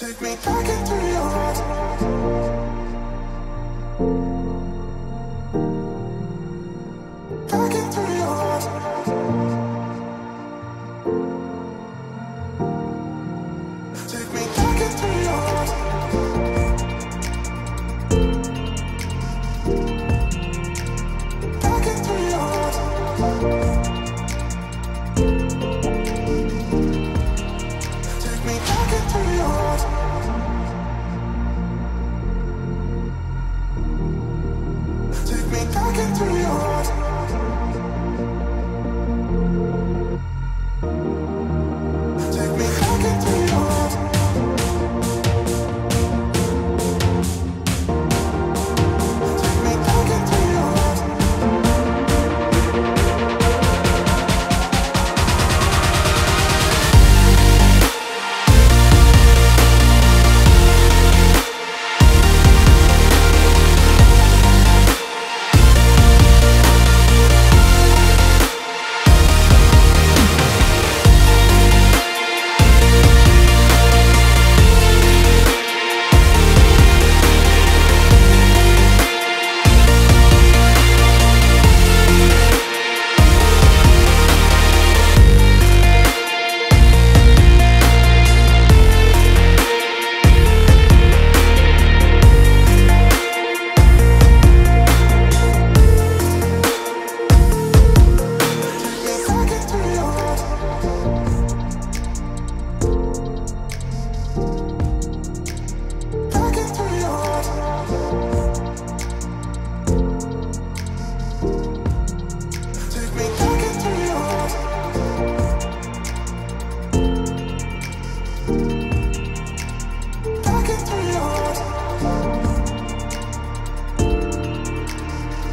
Take me back into your heart.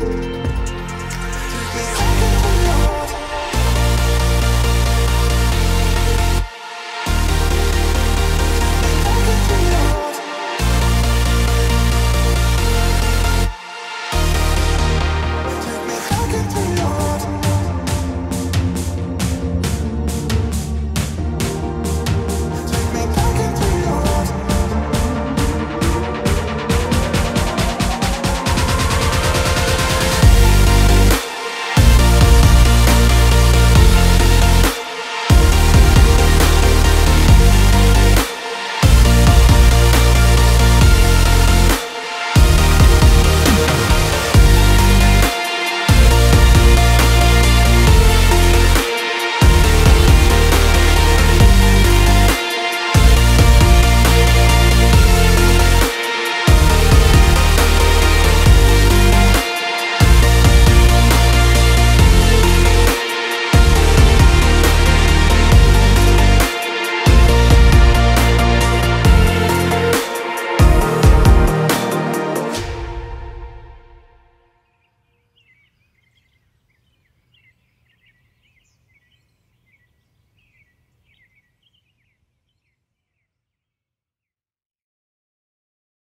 Bye.